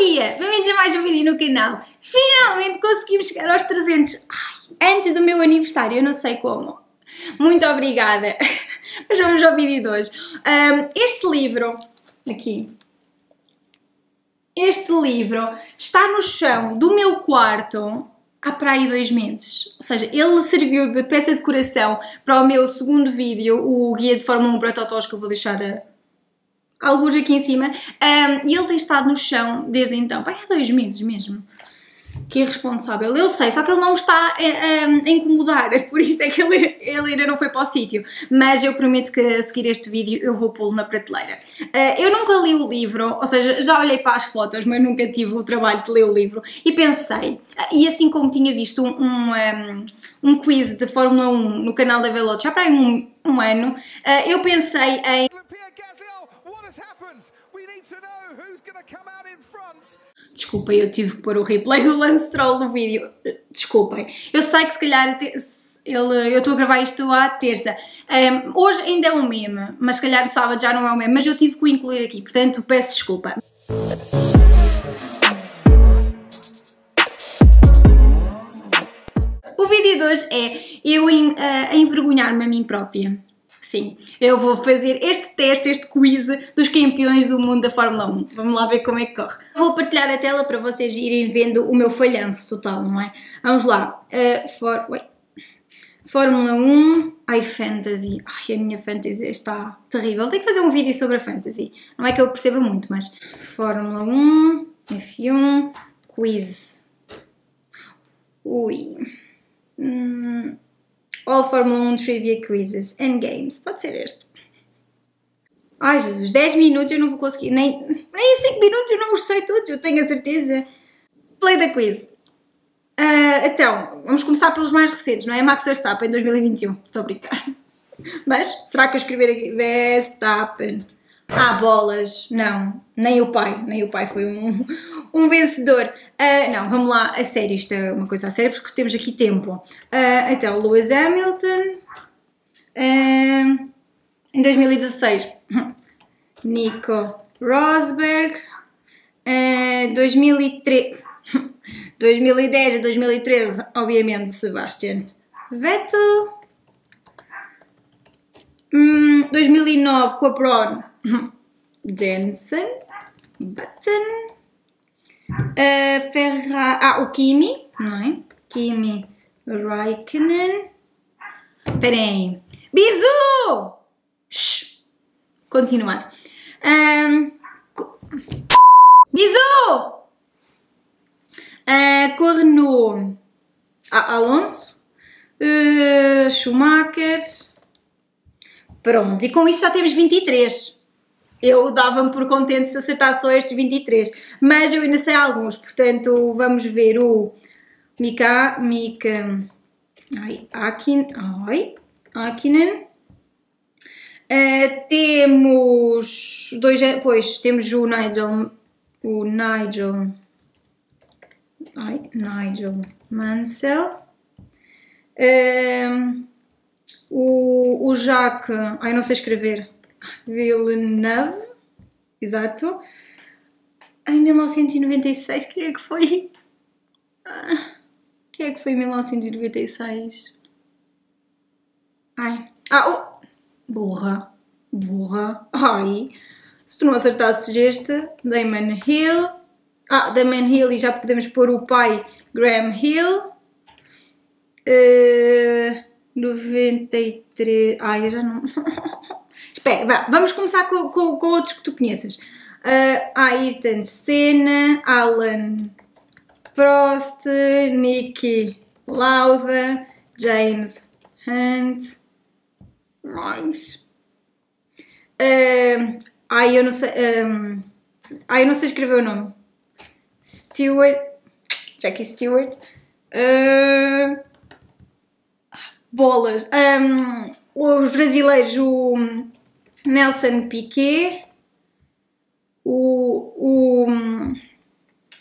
dia! Bem-vindos a mais um vídeo no canal. Finalmente conseguimos chegar aos 300. Ai, antes do meu aniversário, eu não sei como. Muito obrigada. Mas vamos ao vídeo de hoje. Um, este livro, aqui, este livro está no chão do meu quarto há para aí dois meses. Ou seja, ele serviu de peça de decoração para o meu segundo vídeo, o guia de Fórmula 1 para que eu vou deixar alguns aqui em cima, um, e ele tem estado no chão desde então, pai, há dois meses mesmo. Que irresponsável, eu sei, só que ele não está a, a incomodar, por isso é que ele, ele ainda não foi para o sítio. Mas eu prometo que a seguir este vídeo eu vou pô-lo na prateleira. Uh, eu nunca li o livro, ou seja, já olhei para as fotos, mas nunca tive o trabalho de ler o livro. E pensei, e assim como tinha visto um, um, um quiz de Fórmula 1 no canal da Velote já para aí um, um ano, uh, eu pensei em Desculpem, eu tive que pôr o replay do Lance Stroll no vídeo. Desculpem. Eu sei que se calhar ele, eu estou a gravar isto à terça. Um, hoje ainda é um meme, mas se calhar sábado já não é um meme, mas eu tive que o incluir aqui, portanto peço desculpa. O vídeo de hoje é eu em, uh, a envergonhar-me a mim própria. Sim, eu vou fazer este teste, este quiz dos campeões do mundo da Fórmula 1. Vamos lá ver como é que corre. Vou partilhar a tela para vocês irem vendo o meu falhanço total, não é? Vamos lá. Uh, for... Fórmula 1, ai Fantasy. Ai, a minha Fantasy está terrível. Tenho que fazer um vídeo sobre a Fantasy. Não é que eu perceba muito, mas... Fórmula 1, F1, quiz. Ui... Hum... All Fórmula 1 Trivia Quizzes and Games. Pode ser este. Ai Jesus, 10 minutos eu não vou conseguir, nem, nem 5 minutos eu não os sei todos, eu tenho a certeza. Play the quiz. Uh, então, vamos começar pelos mais recentes, não é? Max Verstappen 2021. Estou a brincar. Mas, será que eu escrever aqui Verstappen? Ah, bolas. Não, nem o pai, nem o pai foi um, um vencedor. Uh, não, vamos lá, a sério, isto é uma coisa a sério porque temos aqui tempo. Uh, então, Lewis Hamilton, uh, em 2016, Nico Rosberg, uh, 2003, 2010 a 2013, obviamente, Sebastian Vettel, um, 2009 com a Braun, Jensen, Button, Uh, Ferra... Ah, o Kimi, não é? Kimi Raikkonen. Esperem. Bisu! Shhh. Continuar. Um, Bisu! Uh, com a Renault. Ah, Alonso. Uh, Schumacher. Pronto, e com isto já temos 23 eu dava-me por contente se acertasse só estes 23, mas eu ainda sei alguns, portanto vamos ver o Mika, Mika, ai, Akin, ai, Akinen, uh, temos dois, pois, temos o Nigel, o Nigel, ai, Nigel Mansell, uh, o, o Jacques, ai não sei escrever, Villeneuve, exato. Em 1996, quem é que foi? Ah, quem é que foi em 1996? Ai. Ah, oh. burra. Burra. Ai. Se tu não acertasses este, Damon Hill. Ah, Damon Hill e já podemos pôr o pai Graham Hill. Uh, 93. Ai, eu já não. Espera, vá, vamos começar com, com, com, outros que tu conheças. Uh, Ayrton Senna, Alan Prost, Nicky Lauda, James Hunt. Mais. Uh, ai, eu não sei. Um, ai, eu não sei escrever o nome. Stewart. Jackie Stewart. Uh, bolas. Um, os brasileiros, o Nelson Piquet, o, o,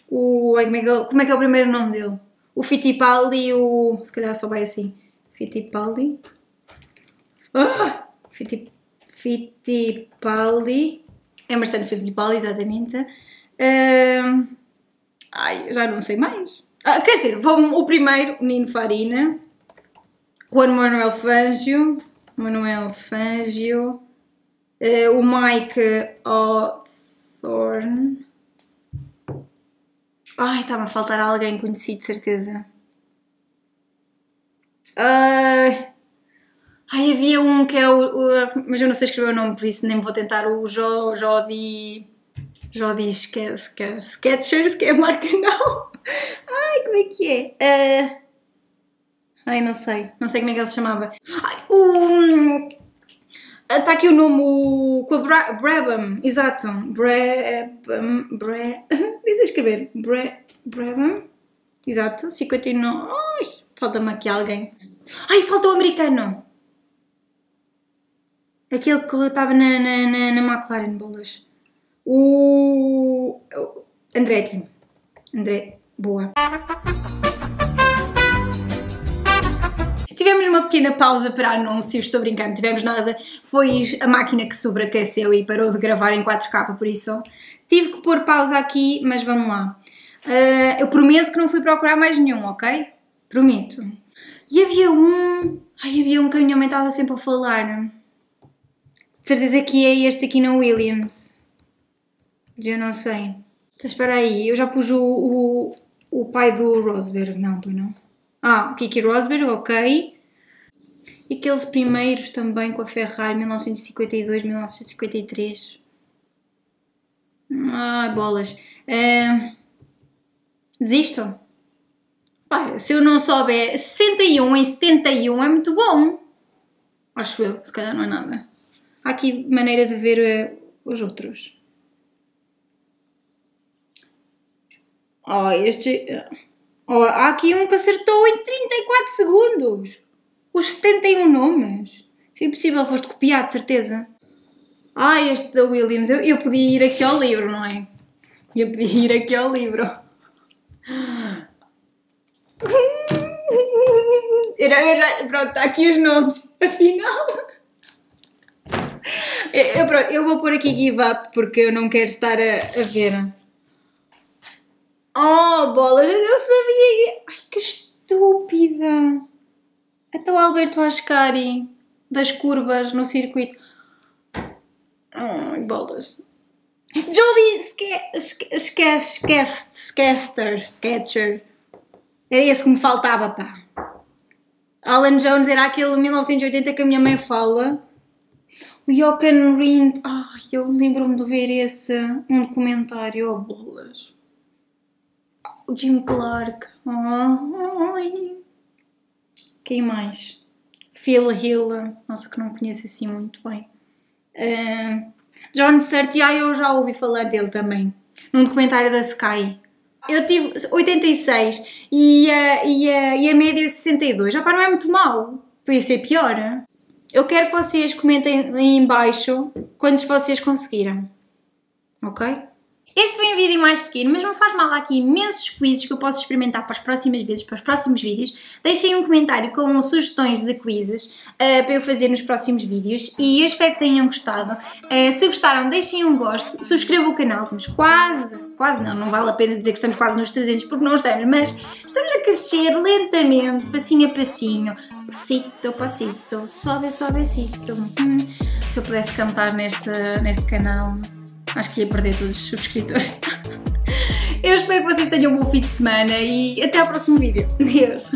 o como, é que, como é que é o primeiro nome dele? O Fittipaldi, o. Se calhar só vai assim. Fittipaldi. Ah, Fittip, Fittipaldi. Emerson Fittipaldi, exatamente. Sei, já não sei mais. Ah, quer dizer, vamos, o primeiro, Nino Farina, Juan Manuel Fangio, Manuel Fangio, uh, o Mike Hawthorne. Ai, está-me a faltar alguém conhecido, de certeza. Uh, ai, havia um que é o, o, Mas eu não sei escrever o nome, por isso nem vou tentar. O Jo, Jodi. Jodi Sketchers, que é a marca, não. Ai, como é que é? Uh, ai, não sei. Não sei como é que ele se chamava. Ai, o. Está aqui o nome o, com a Bra Brabham, exato. Brabham. Bra, diz a escrever. Bra, Brabham, exato. 59. Ai, falta-me aqui alguém. Ai, falta o americano. Aquele que estava na, na, na, na McLaren, bolas. O. Andretti. André. Boa. Tivemos uma pequena pausa para anúncios, estou brincando, tivemos nada. Foi a máquina que sobreaqueceu e parou de gravar em 4K, por isso tive que pôr pausa aqui, mas vamos lá. Uh, eu prometo que não fui procurar mais nenhum, ok? Prometo. E havia um. Ai, havia um que a minha mãe estava sempre a falar. De certeza que é este aqui na Williams. Eu não sei. Então espera aí, eu já pus o, o, o pai do Rosberg. Não, tu não. Ah, Kiki Rosberg, ok. E aqueles primeiros também com a Ferrari, 1952, 1953. Ai, bolas. Uh, desisto? Pai, se eu não souber, 61 em 71 é muito bom. Acho eu, se calhar não é nada. Há aqui maneira de ver uh, os outros. Oh, este. Oh, há aqui um que acertou em 34 segundos. Os 71 nomes. Se é impossível, foste copiado, de certeza. Ah, este da Williams. Eu, eu podia ir aqui ao livro, não é? Eu podia ir aqui ao livro. Eu já, pronto, está aqui os nomes. Afinal. Eu, pronto, eu vou pôr aqui give up porque eu não quero estar a, a ver. Oh, bolas, eu sabia. Ai, que estúpida. Até o Alberto Ascari das curvas no circuito. Ai, bolas. Jodie Skester, Sketcher. Era esse que me faltava, pá. Alan Jones era aquele 1980 que a minha mãe fala. O Jochen Rindt. Ai, eu lembro-me de ver esse. Um documentário. Oh, bolas. O Jim Clark. Oh, ai. Quem mais? Phil Hill. Nossa, que não conheço assim muito bem. Uh, John Surtees, eu já ouvi falar dele também. Num documentário da Sky eu tive 86 e a, e a, e a média 62. Já pá, não é muito mal. Podia ser pior. Eu quero que vocês comentem aí em baixo quantos vocês conseguiram. Ok? Este foi um vídeo mais pequeno, mas não faz mal. Há aqui imensos quizzes que eu posso experimentar para as próximas vezes, para os próximos vídeos. Deixem um comentário com sugestões de quizzes uh, para eu fazer nos próximos vídeos e eu espero que tenham gostado. Uh, se gostaram, deixem um gosto, subscrevam o canal, estamos quase, quase não, não vale a pena dizer que estamos quase nos 300 porque não estamos, mas estamos a crescer lentamente, passinho a passinho. Passito, passito, suave, suavecito. Hum, se eu pudesse cantar neste, neste canal, acho que ia perder todos os subscritores. Eu espero que vocês tenham um bom fim de semana e até ao próximo vídeo. Adeus!